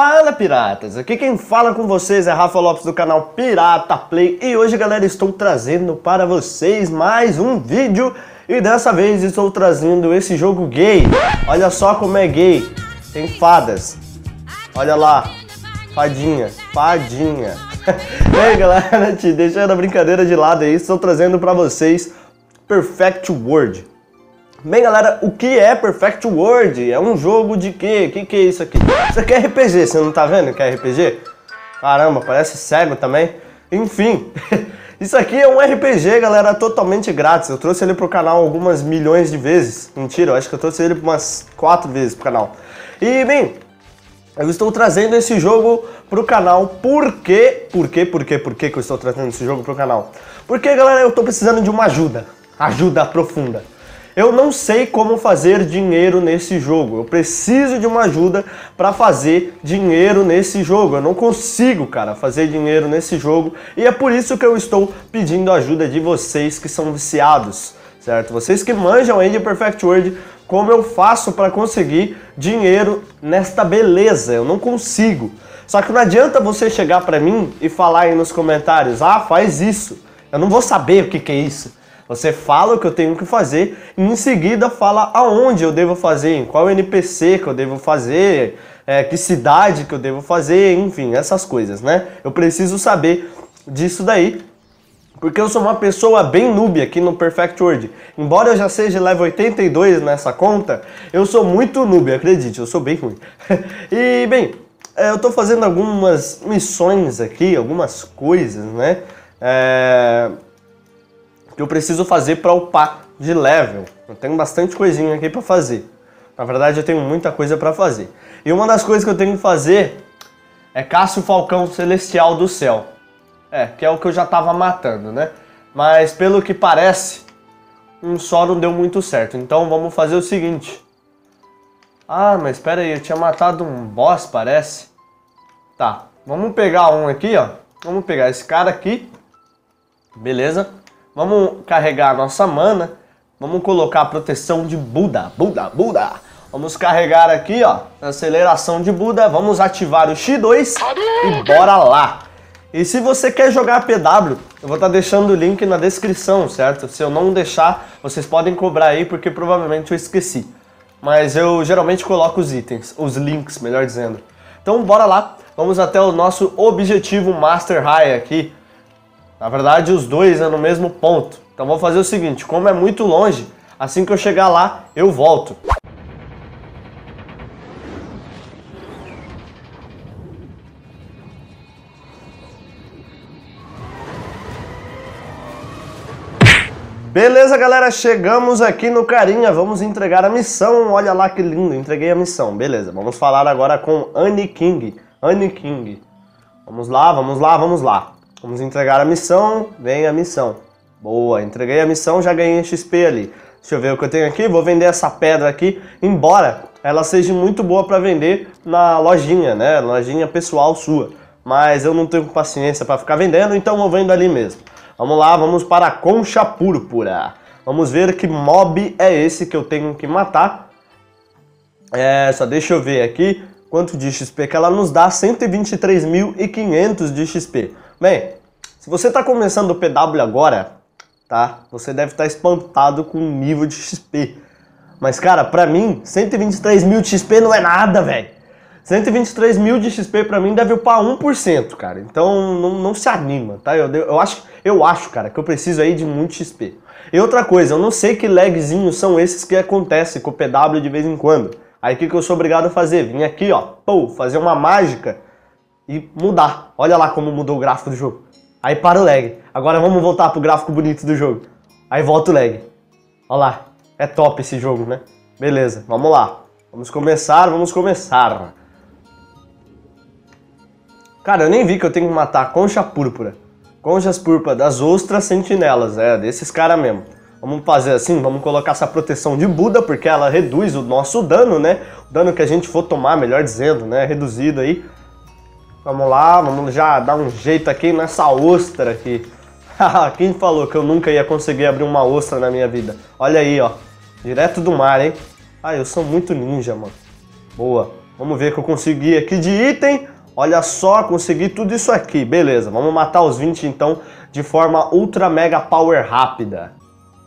Fala piratas, aqui quem fala com vocês é Rafa Lopes do canal Pirata Play. E hoje galera estou trazendo para vocês mais um vídeo. E dessa vez estou trazendo esse jogo gay, olha só como é gay, tem fadas, olha lá, fadinha, fadinha. e aí galera, te deixando a brincadeira de lado aí, estou trazendo para vocês Perfect World. Bem, galera, o que é Perfect World? É um jogo de quê? O que, que é isso aqui? Isso aqui é RPG, você não tá vendo que é RPG? Caramba, parece cego também. Enfim, isso aqui é um RPG, galera, totalmente grátis. Eu trouxe ele pro canal algumas milhões de vezes. Mentira, eu acho que eu trouxe ele umas quatro vezes pro canal. E, bem, eu estou trazendo esse jogo pro canal. Por quê? Por quê? Por quê? Por quê que eu estou trazendo esse jogo pro canal? Porque, galera, eu tô precisando de uma ajuda. Ajuda profunda. Eu não sei como fazer dinheiro nesse jogo. Eu preciso de uma ajuda para fazer dinheiro nesse jogo. Eu não consigo, cara, fazer dinheiro nesse jogo e é por isso que eu estou pedindo ajuda de vocês que são viciados, certo? Vocês que manjam aí de Perfect World, como eu faço para conseguir dinheiro nesta beleza? Eu não consigo. Só que não adianta você chegar para mim e falar aí nos comentários: "Ah, faz isso". Eu não vou saber o que, que é isso. Você fala o que eu tenho que fazer e em seguida fala aonde eu devo fazer, em qual NPC que eu devo fazer, é, que cidade que eu devo fazer, enfim, essas coisas, né? Eu preciso saber disso daí porque eu sou uma pessoa bem noob aqui no Perfect World. Embora eu já seja level 82 nessa conta, eu sou muito noob, acredite, eu sou bem ruim. e, bem, é, eu tô fazendo algumas missões aqui, algumas coisas, né? É que eu preciso fazer para upar de level. Eu tenho bastante coisinha aqui para fazer. Na verdade, eu tenho muita coisa para fazer. E uma das coisas que eu tenho que fazer é Cássio Falcão Celestial do Céu. É, que é o que eu já tava matando, né? Mas pelo que parece, um só não deu muito certo. Então vamos fazer o seguinte. Ah, mas espera aí, eu tinha matado um boss, parece. Tá, vamos pegar um aqui, ó. Vamos pegar esse cara aqui. Beleza? Vamos carregar a nossa mana. Vamos colocar a proteção de Buda, Buda, Buda. Vamos carregar aqui, ó, aceleração de Buda. Vamos ativar o X2 e bora lá. E se você quer jogar PW, eu vou estar tá deixando o link na descrição, certo? Se eu não deixar, vocês podem cobrar aí porque provavelmente eu esqueci. Mas eu geralmente coloco os itens, os links, melhor dizendo. Então bora lá, vamos até o nosso objetivo Master High aqui, na verdade, os dois é no mesmo ponto. Então vou fazer o seguinte, como é muito longe, assim que eu chegar lá, eu volto. Beleza, galera, chegamos aqui no Carinha, vamos entregar a missão. Olha lá que lindo, entreguei a missão. Beleza, vamos falar agora com Annie King. Annie King. Vamos lá, vamos lá, vamos lá. Vamos entregar a missão, vem a missão. Boa, entreguei a missão, já ganhei XP ali. Deixa eu ver o que eu tenho aqui, vou vender essa pedra aqui, embora ela seja muito boa para vender na lojinha, né, lojinha pessoal sua. Mas eu não tenho paciência para ficar vendendo, então eu vendo ali mesmo. Vamos lá, vamos para a concha púrpura. Vamos ver que mob é esse que eu tenho que matar. É, só deixa eu ver aqui quanto de XP que ela nos dá, 123.500 de XP. Bem, se você está começando o PW agora, tá? Você deve estar tá espantado com o nível de XP. Mas, cara, pra mim, 123 mil de XP não é nada, velho. 123 mil de XP pra mim deve upar 1%, cara. Então não, não se anima, tá? Eu, eu, acho, eu acho, cara, que eu preciso aí de muito XP. E outra coisa, eu não sei que lagzinhos são esses que acontecem com o PW de vez em quando. Aí o que, que eu sou obrigado a fazer? Vim aqui, ó, pô, fazer uma mágica e mudar. Olha lá como mudou o gráfico do jogo. Aí para o lag. Agora vamos voltar pro gráfico bonito do jogo. Aí volta o lag. Olha lá. É top esse jogo, né? Beleza, vamos lá. Vamos começar, vamos começar. Cara, eu nem vi que eu tenho que matar concha púrpura. Conchas púrpura das ostras sentinelas, é, desses caras mesmo. Vamos fazer assim, vamos colocar essa proteção de Buda, porque ela reduz o nosso dano, né? O dano que a gente for tomar, melhor dizendo, né? Reduzido aí. Vamos lá, vamos já dar um jeito aqui nessa ostra aqui. Quem falou que eu nunca ia conseguir abrir uma ostra na minha vida? Olha aí, ó. Direto do mar, hein? Ah, eu sou muito ninja, mano. Boa. Vamos ver o que eu consegui aqui de item. Olha só, consegui tudo isso aqui. Beleza, vamos matar os 20 então de forma ultra mega power rápida.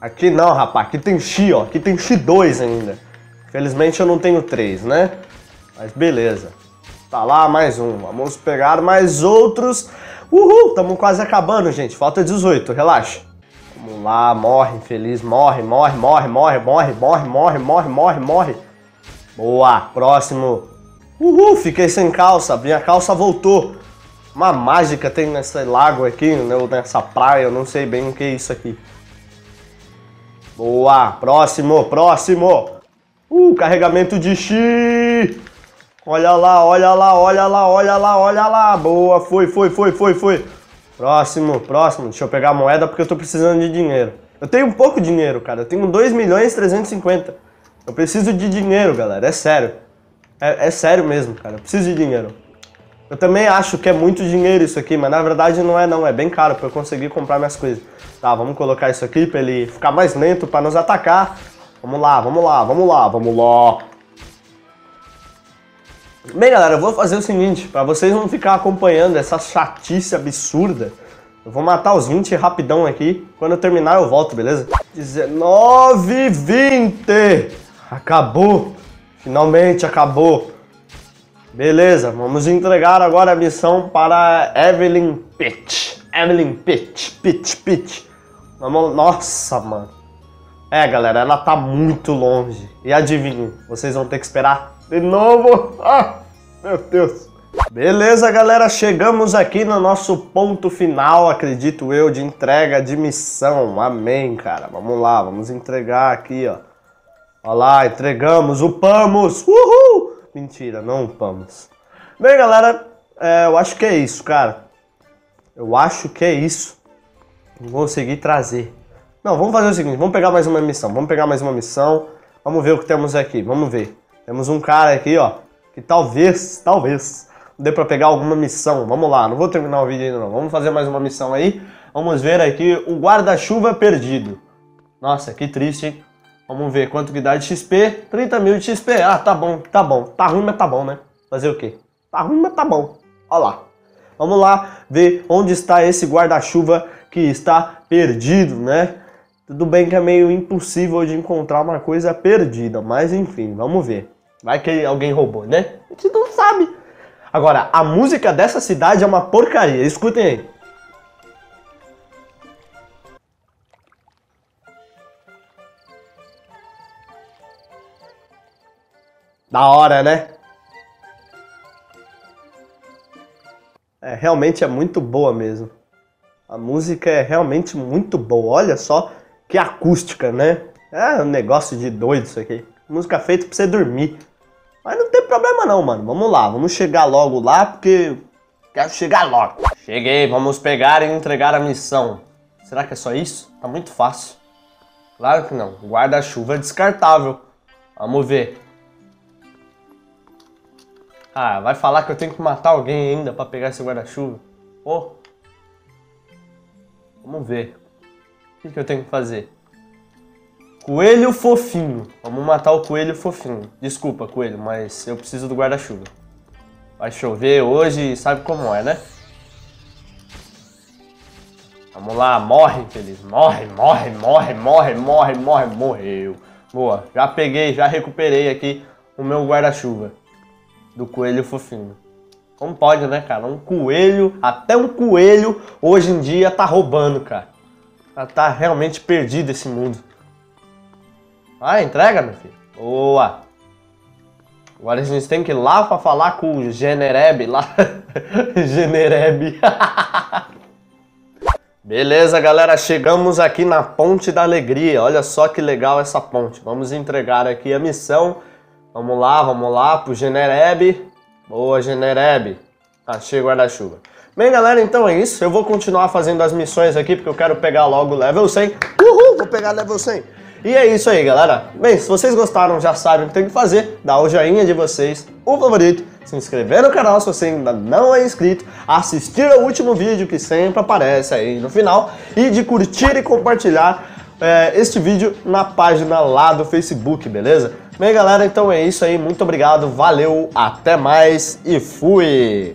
Aqui não, rapaz. Aqui tem X, ó. Aqui tem X2 ainda. Felizmente eu não tenho 3, né? Mas beleza. Tá lá mais um. Vamos pegar mais outros. Uhul, estamos quase acabando, gente. Falta 18, relaxa. Vamos lá, morre, infeliz. Morre, morre, morre, morre, morre, morre, morre, morre, morre, morre. Boa, próximo. Uhul, fiquei sem calça. Minha calça voltou. Uma mágica tem nesse lago aqui, né, nessa praia. Eu não sei bem o que é isso aqui. Boa, próximo, próximo. Uh, carregamento de X. Olha lá, olha lá, olha lá, olha lá, olha lá. Boa, foi, foi, foi, foi, foi. Próximo, próximo. Deixa eu pegar a moeda porque eu tô precisando de dinheiro. Eu tenho pouco dinheiro, cara. Eu tenho 2 milhões e 350. Eu preciso de dinheiro, galera. É sério. É, é sério mesmo, cara. Eu preciso de dinheiro. Eu também acho que é muito dinheiro isso aqui, mas na verdade não é não. É bem caro para eu conseguir comprar minhas coisas. Tá, vamos colocar isso aqui para ele ficar mais lento para nos atacar. Vamos lá, vamos lá, vamos lá, vamos lá. Bem, galera, eu vou fazer o seguinte, para vocês não ficar acompanhando essa chatice absurda, eu vou matar os 20 rapidão aqui. Quando eu terminar, eu volto, beleza? 19 20 Acabou! Finalmente acabou! Beleza, vamos entregar agora a missão para Evelyn Pitt. Evelyn Pitt, Pitt, Pitt. Vamos... Nossa, mano. É, galera, ela tá muito longe. E adivinhem, vocês vão ter que esperar de novo. Ah, meu Deus. Beleza, galera, chegamos aqui no nosso ponto final, acredito eu, de entrega de missão. Amém, cara. Vamos lá, vamos entregar aqui, ó. Olha lá, entregamos, upamos. Uhul! Mentira, não upamos. Bem, galera, é, eu acho que é isso, cara. Eu acho que é isso. Vou conseguir trazer. Não, vamos fazer o seguinte, vamos pegar mais uma missão. Vamos pegar mais uma missão. Vamos ver o que temos aqui, vamos ver. Temos um cara aqui, ó, que talvez, talvez, dê pra pegar alguma missão. Vamos lá, não vou terminar o vídeo ainda não. Vamos fazer mais uma missão aí. Vamos ver aqui o guarda-chuva perdido. Nossa, que triste, hein? Vamos ver quanto que dá de XP. 30 mil de XP. Ah, tá bom, tá bom. Tá ruim, mas tá bom, né? Fazer o quê? Tá ruim, mas tá bom. Olha lá. Vamos lá ver onde está esse guarda-chuva que está perdido, né? Tudo bem que é meio impossível de encontrar uma coisa perdida, mas enfim, vamos ver. Vai que alguém roubou, né? A gente não sabe. Agora, a música dessa cidade é uma porcaria. Escutem aí. Da hora, né? É, realmente é muito boa mesmo. A música é realmente muito boa. Olha só que acústica, né? É um negócio de doido isso aqui. Música feita pra você dormir. Mas não tem problema não, mano. Vamos lá, vamos chegar logo lá, porque quero chegar logo. Cheguei, vamos pegar e entregar a missão. Será que é só isso? Tá muito fácil. Claro que não. Guarda-chuva é descartável. Vamos ver. Ah, vai falar que eu tenho que matar alguém ainda pra pegar esse guarda-chuva? Oh. Vamos ver. O que, eu tenho que fazer? Coelho fofinho. Vamos matar o coelho fofinho. Desculpa, coelho, mas eu preciso do guarda-chuva. Vai chover hoje, sabe como é, né? Vamos lá, morre, infeliz. Morre, morre, morre, morre, morre, morre, morreu. Boa, já peguei, já recuperei aqui o meu guarda-chuva do coelho fofinho. Como pode, né, cara? Um coelho, até um coelho, hoje em dia tá roubando, cara. Tá realmente perdido esse mundo. Ah, entrega, meu filho. Boa. Agora a gente tem que ir lá pra falar com o Genereb lá. Genereb. Beleza, galera, chegamos aqui na Ponte da Alegria. Olha só que legal essa ponte. Vamos entregar aqui a missão. Vamos lá, vamos lá pro Genereb. Boa, Genereb. Achei guarda-chuva. Bem, galera, então é isso. Eu vou continuar fazendo as missões aqui, porque eu quero pegar logo o level 100. Uhul, vou pegar level 100. E é isso aí, galera. Bem, se vocês gostaram, já sabem o que tem que fazer. Dá o joinha de vocês, o favorito, se inscrever no canal se você ainda não é inscrito, assistir ao último vídeo que sempre aparece aí no final e de curtir e compartilhar é, este vídeo na página lá do Facebook, beleza? Bem, galera, então é isso aí. Muito obrigado, valeu, até mais e fui!